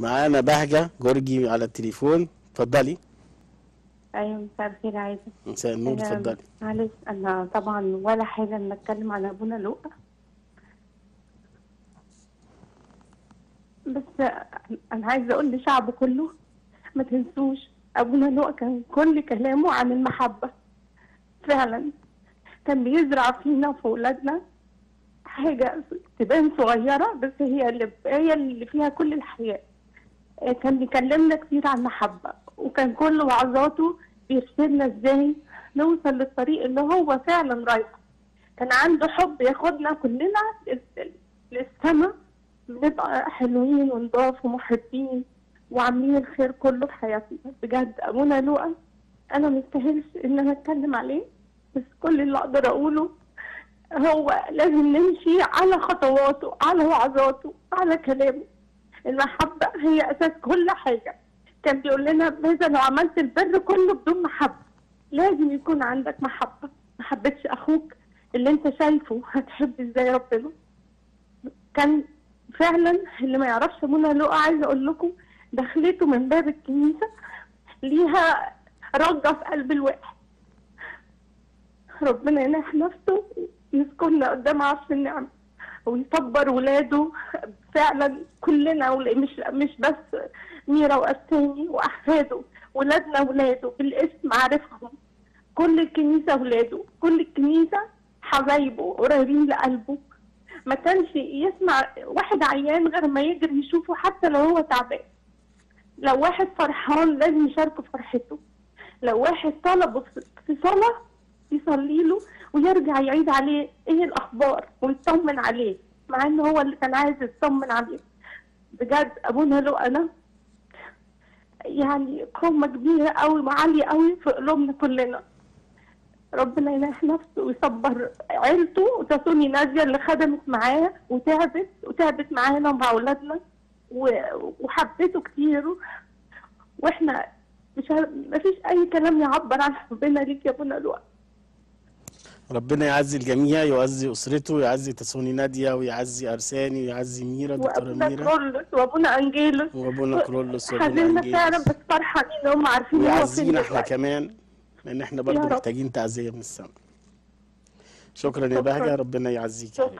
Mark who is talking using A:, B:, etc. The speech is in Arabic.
A: معانا بهجة جورجي على التليفون. اتفضلي.
B: أيوه مساء الخير عايزة.
A: مساء النور اتفضلي.
B: معلش أنا طبعا ولا حاجة إن أتكلم عن أبونا لؤى بس أنا عايزة أقول للشعب كله ما تنسوش أبونا لؤى كان كل كلامه عن المحبة. فعلا كان بيزرع فينا وفي اولادنا حاجة تبان صغيرة بس هي اللي هي اللي فيها كل الحياة. كان بيكلمنا كتير عن المحبة وكان كل وعظاته بيرسلنا إزاي نوصل للطريق اللي هو فعلا رايحه. كان عنده حب ياخدنا كلنا لل- للسما بنبقى حلوين ونضاف ومحبين وعاملين الخير كله في حياتنا. بجد ابونا لؤى أنا مستاهلش إن أنا أتكلم عليه بس كل اللي أقدر أقوله هو لازم نمشي على خطواته على وعظاته على كلامه. المحبة هي أساس كل حاجة. كان بيقول لنا ماذا لو عملت البر كله بدون محبة؟ لازم يكون عندك محبة. ما حبيتش أخوك اللي أنت شايفه. هتحب إزاي ربنا؟ كان فعلا اللي ما يعرفش أبونا لؤى عايزة أقول لكم دخلته من باب الكنيسة ليها رجة في قلب الواحد. ربنا ينح نفسه يسكننا قدام عرش النعمة. ويصبر ولاده. فعلا كلنا مش مش بس ميرا وأسامي وأحفاده ولادنا ولاده بالاسم عارفهم. كل الكنيسة ولاده كل الكنيسة حبايبه قريبين لقلبه. ما كانش يسمع واحد عيان غير ما يجري يشوفه حتى لو هو تعبان. لو واحد فرحان لازم يشاركه فرحته. لو واحد طلبه في- في صلاة يصلي له ويرجع يعيد عليه. إيه الأخبار؟ ويطمن عليه مع ان هو اللي كان عايز يطمن عليه. بجد ابونا له أنا. يعني قومة كبيرة قوي وعالية قوي في قلوبنا كلنا. ربنا ينح نفسه ويصبر عيلته وتسوني نادية اللي خدمت معاه وتعبت وتعبت معانا ومع أولادنا و- وحبته كتير. وإحنا مش ه- مفيش أي كلام يعبر عن حبنا ليك يا ابونا لؤي
A: ربنا يعزي الجميع يعزي أسرته ويعزي تسوني نادية ويعزي أرساني ويعزي ميرا
B: دكتورة
A: ميرا
B: كرولوس وأبونا أنجيلوس
A: وأبونا كرولوس وأبونا
B: حزينة فعلا
A: أنجيلوس
B: بس فرحانين إن هم عارفين
A: ويعزينا
B: إحنا.
A: كمان لأن إحنا برضه. محتاجين تعزية من السماء شكرا يا. بهجة ربنا يعزيك يا